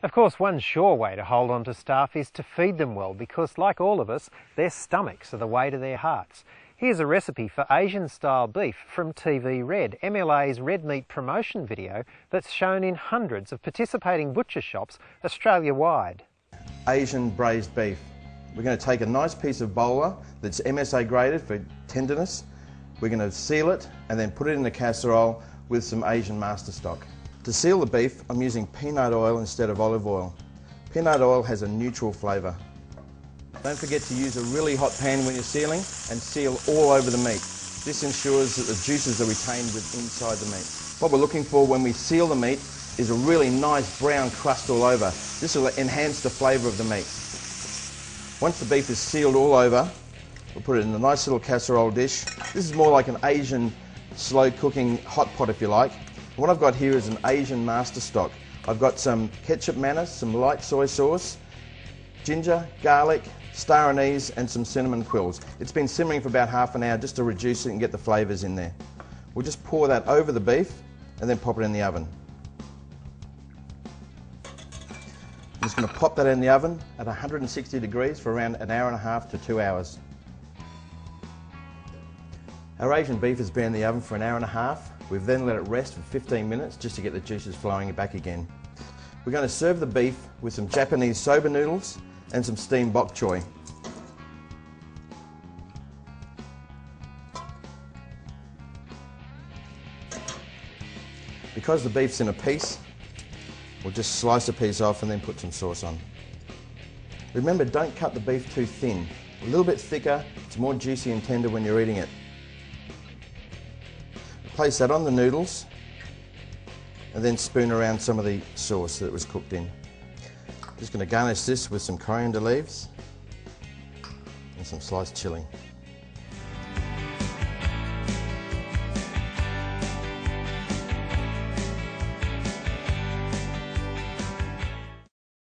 Of course, one sure way to hold on to staff is to feed them well because, like all of us, their stomachs are the way to their hearts. Here's a recipe for Asian style beef from TVred, MLA's red meat promotion video that's shown in hundreds of participating butcher shops Australia wide. Asian braised beef. We're going to take a nice piece of bolar that's MSA graded for tenderness. We're going to seal it and then put it in a casserole with some Asian master stock. To seal the beef, I'm using peanut oil instead of olive oil. Peanut oil has a neutral flavour. Don't forget to use a really hot pan when you're sealing and seal all over the meat. This ensures that the juices are retained inside the meat. What we're looking for when we seal the meat is a really nice brown crust all over. This will enhance the flavour of the meat. Once the beef is sealed all over, we'll put it in a nice little casserole dish. This is more like an Asian slow cooking hot pot if you like. What I've got here is an Asian master stock. I've got some kecap manis, some light soy sauce, ginger, garlic, star anise and some cinnamon quills. It's been simmering for about half an hour just to reduce it and get the flavours in there. We'll just pour that over the beef and then pop it in the oven. I'm just going to pop that in the oven at 160 degrees for around an hour and a half to two hours. Our Asian beef has been in the oven for an hour and a half. We've then let it rest for 15 minutes just to get the juices flowing back again. We're going to serve the beef with some Japanese soba noodles and some steamed bok choy. Because the beef's in a piece, we'll just slice a piece off and then put some sauce on. Remember, don't cut the beef too thin. A little bit thicker, it's more juicy and tender when you're eating it. Place that on the noodles and then spoon around some of the sauce that it was cooked in. Just going to garnish this with some coriander leaves and some sliced chilli.